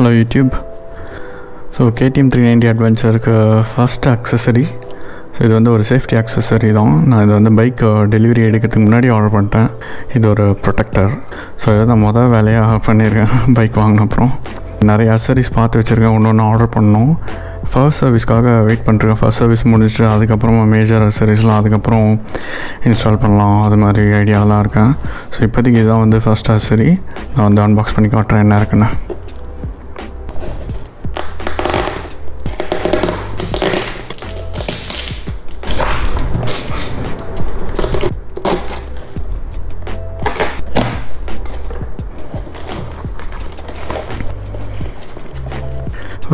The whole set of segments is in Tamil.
Hello YouTube so KTM three ninety அட்வென்ச்சருக்கு first accessory so இது வந்து ஒரு சேஃப்டி அக்சசரி தான். நான் இது வந்து பைக் டெலிவரி எடுக்கிறதுக்கு முன்னாடி ஆர்டர் பண்ணிட்டேன். இது ஒரு ப்ரொடெக்டர் ஸோ இதை நான் மொதல் வேலையாக பண்ணியிருக்கேன். பைக் வாங்கின அப்புறம். நிறைய அக்சரிஸ் பார்த்து வச்சுருக்கேன். ஒன்று ஒன்று ஆர்டர் பண்ணோம். ஃபர்ஸ்ட் சர்வீஸ்க்காக வெயிட் பண்ணுறேன் ஃபர்ஸ்ட் சர்வீஸ் முடிச்சுட்டு அதுக்கப்புறமா மேஜர் அக்சரிஸ்லாம் அதுக்கப்புறம் இன்ஸ்டால் பண்ணலாம். அது மாதிரி ஐடியாலாம் இருக்கேன். ஸோ இப்போதைக்கு இதுதான் வந்து ஃபஸ்ட் அக்சரி நான் வந்து அன்பாக்ஸ் பண்ணி காட்டுறேன். என்ன இருக்குன்னு.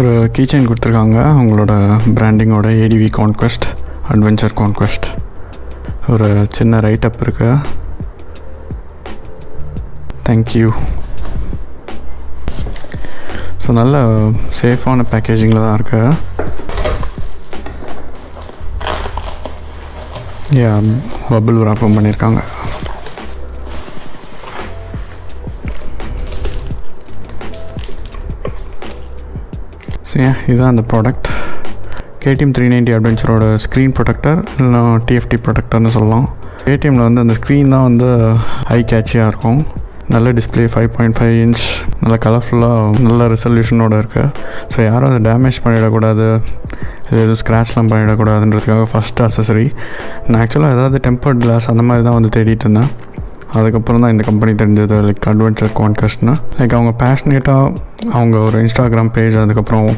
ஒரு கீச்சைன் கொடுத்துருக்காங்க. அவங்களோட பிராண்டிங்கோட ஏடிவி கான்கொஸ்ட் அட்வென்ச்சர் கான்கொஸ்ட் ஒரு சின்ன ரைட் அப் இருக்கு தேங்க்யூ ஸோ நல்ல சேஃபான பேக்கேஜிங்கில் தான் இருக்கு. யா பபுள் ராப்பும் பண்ணியிருக்காங்க. சரி இதுதான் அந்த ப்ராடக்ட் கேடிஎம் த்ரீ நைன்டி அட்வென்ச்சரோட ஸ்க்ரீன் ப்ரொடெக்டர் இல்லை டிஎஃப்டி ப்ரொடெக்டர்னு சொல்லலாம். கேடிஎம்மில் வந்து அந்த ஸ்க்ரீன் தான் வந்து ஹை கேட்சியாக இருக்கும். நல்ல display five point five inch நல்ல கலர்ஃபுல்லாக நல்ல ரெசல்யூஷனோடு இருக்குது ஸோ யாரும் அதை டேமேஜ் பண்ணிடக்கூடாது. எதுவும் ஸ்க்ராட்ச்லாம் பண்ணிடக்கூடாதுன்றதுக்காக ஃபஸ்ட் அசசரி நான் ஆக்சுவலாக ஏதாவது டெம்பர்ட் கிளாஸ் அந்த மாதிரி தான் வந்து தேடிட்டு இருந்தேன். அதுக்கப்புறம் தான் இந்த கம்பெனி தெரிஞ்சது லைக் அட்வென்ச்சர் கான்கஸ்ட்னு லைக் அவங்க பேஷனேட்டாக அவங்க ஒரு இன்ஸ்டாகிராம் பேஜ் அதுக்கப்புறம்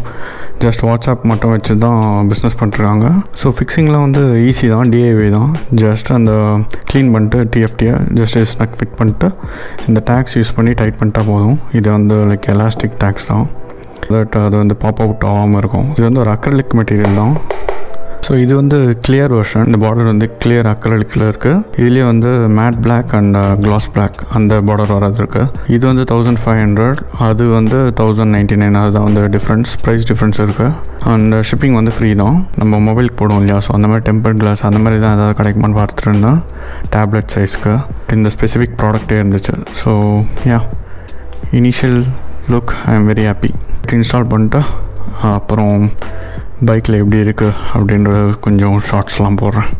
ஜஸ்ட் வாட்ஸ்அப் மட்டும் வச்சு தான் பிஸ்னஸ் பண்ணுறாங்க ஸோ ஃபிக்ஸிங்லாம் வந்து ஈஸி தான் டிஏவி தான். ஜஸ்ட் அந்த க்ளீன் பண்ணிட்டு டிஎஃப்டியை ஜஸ்ட் ஸ்னக் ஃபிட் பண்ணிட்டு இந்த டேக்ஸ் யூஸ் பண்ணி டைட் பண்ணிட்டா போதும். இது வந்து லைக் எலாஸ்டிக் டேக்ஸ் தான். பட் அது வந்து பாப் அவுட் ஆகாமல் இருக்கும். இது வந்து ஒரு அக்ரலிக் மெட்டீரியல் தான். ஸோ இது வந்து கிளியர் வெர்ஷன் இந்த பார்டர் வந்து கிளியர் அக்ரலிக்கில் இருக்குது இதுலேயே வந்து matte black and gloss black அந்த பார்டர் வரது இருக்குது இது வந்து தௌசண்ட் ஃபைவ் ஹண்ட்ரட் அது வந்து தௌசண்ட் நைன்ட்டி நைன் அதுதான் வந்து டிஃப்ரென்ஸ் ப்ரைஸ் டிஃப்ரென்ஸ் இருக்குது அண்ட் ஷிப்பிங் வந்து ஃப்ரீ தான். நம்ம மொபைலுக்கு போடுவோம் இல்லையா? ஸோ அந்த மாதிரி டெம்பர் கிளாஸ் அந்த மாதிரி தான் ஏதாவது கிடைக்குமான்னு பார்த்துட்டு இருந்தேன். டேப்லெட் சைஸ்க்கு இந்த ஸ்பெசிஃபிக் ப்ராடக்ட்டே இருந்துச்சு. So yeah initial look I am very happy install பண்ணிட்டு அப்புறம் பைக்கில் எப்படி இருக்குது அப்படின்றது கொஞ்சம் ஷார்ட்ஸ்லாம் போடுறேன்.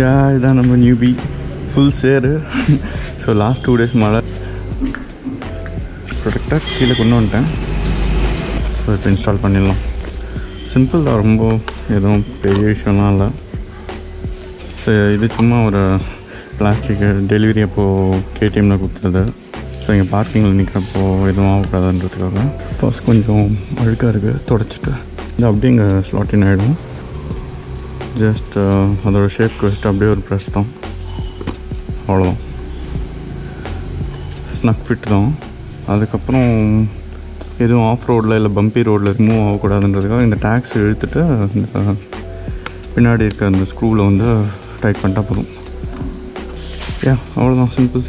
யா இதான் நம்ம நியூபி ஃபுல் சேரு. ஸோ லாஸ்ட் டூ டேஸ் மழை. ப்ரொடக்டாக கீழே கொண்டு வந்துட்டேன். ஸோ இப்போ இன்ஸ்டால் பண்ணிடலாம். சிம்பிள் தான் ரொம்ப எதுவும் பெரிய விஷயம்லாம் இல்லை. ஸோ இது சும்மா ஒரு பிளாஸ்டிக்கு டெலிவரி அப்போது கேடிஎம்மில் கொடுத்தது. ஸோ இங்கே பார்க்கிங்கில் நிற்கிறப்போ எதுவும் ஆகக்கூடாதுன்றதுக்காக. ஃபர்ஸ்ட் கொஞ்சம் அழுக்காக இருக்குது தொடச்சிட்டு. இது அப்படியே இங்கே ஸ்லாட்டின் ஆகிடும் ஜஸ்ட் அதோடய ஷேப் வச்சுட்டு அப்படியே ஒரு ப்ரெஸ் தான். அவ்வளோதான் ஸ்னக் ஃபிட் தான். அதுக்கப்புறம் எதுவும் ஆஃப் ரோடில் இல்லை பம்பி ரோடில் ரிமூவ் ஆகக்கூடாதுன்றதுக்காக இந்த டேக்ஸ் இழுத்துட்டு இந்த பின்னாடி இருக்க அந்த ஸ்க்ரூவில் வந்து டைட் பண்ணிட்டா போதும். யா அவ்வளோதான் சிம்பிள்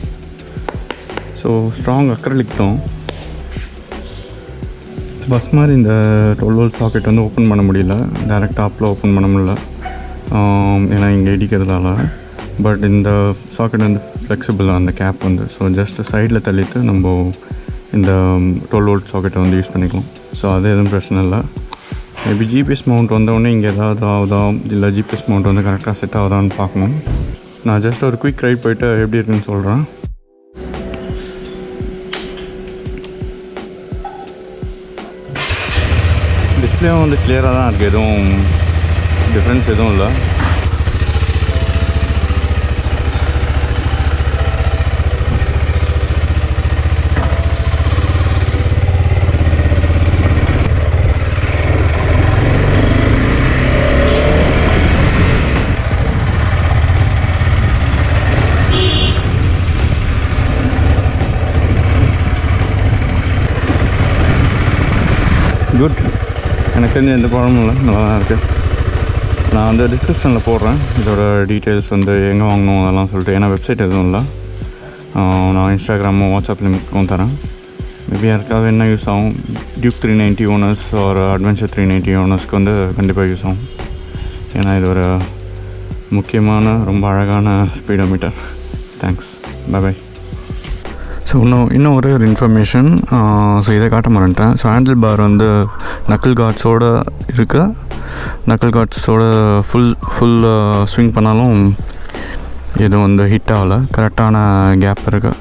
ஸோ ஸ்ட்ராங் அக்ரலிக் தான். பஸ் மாதிரி இந்த டுவெல் வோல் சாக்கெட் வந்து ஓப்பன் பண்ண முடியல. டேரெக்டாக டாப்பில் ஓப்பன் பண்ண முடியல. ஏன்னா இங்கே இடிக்கிறதுனால. பட் இந்த சாக்கெட் வந்து ஃப்ளெக்சிபிள் அந்த கேப் வந்து. ஸோ ஜஸ்ட் சைடில் தள்ளிட்டு நம்ம இந்த டுவெல் வோல்ட் சாக்கெட்டை வந்து யூஸ் பண்ணிக்கலாம். ஸோ அது எதுவும் பிரச்சனை இல்லை. மேபி ஜிபிஎஸ் மவுண்ட் வந்தோடனே இங்கே ஏதாவது ஆகுதா? இல்லை ஜிபிஎஸ் மவுண்ட் வந்து கரெக்டாக செட் ஆகுதான்னு பார்க்கணும். நான் ஜஸ்ட் ஒரு குயிக் ரைட் போயிட்டு எப்படி இருக்குன்னு சொல்கிறேன் டிஸ்பிளேவும் வந்து கிளியராக தான் இருக்குது எதுவும் டிஃப்ரென்ஸ் எதுவும் இல்லை. குட் எனக்கு தெரிஞ்ச எந்த ப்ராப்ளமும் இல்லை. நல்லா தான் இருக்குது நான் வந்து டிஸ்கிரிப்ஷனில் போடுறேன். இதோட டீட்டெயில்ஸ் வந்து எங்கே வாங்கணும் அதெல்லாம் சொல்லிட்டு. ஏன்னா வெப்சைட் எதுவும் இல்லை. நான் இன்ஸ்டாகிராமும் வாட்ஸ்அப் லிமிட்க்கும் தரேன். மேபி யாருக்காவது என்ன யூஸ் ஆகும். டியூக் த்ரீ நைன்ட்டி ஓனர்ஸ் ஒரு அட்வென்ச்சர் த்ரீ நைன்ட்டி ஓனர்ஸ்க்கு வந்து கண்டிப்பாக யூஸ் ஆகும். ஏன்னா இது ஒரு முக்கியமான ரொம்ப அழகான ஸ்பீடோமீட்டர் தேங்க்ஸ் பை ஸோ இன்னும் இன்னும் ஒரே ஒரு இன்ஃபர்மேஷன் ஸோ இதை காட்ட மறந்துட்டேன். ஸோ ஹேண்டில் பார் வந்து நக்கிள் கார்ட்ஸோட இருக்குது நக்கிள் கார்ட்ஸோட ஃபுல் ஃபுல் ஸ்விங் பண்ணாலும் எதுவும் வந்து ஹிட் ஆகலை. கரெக்டான கேப் இருக்குது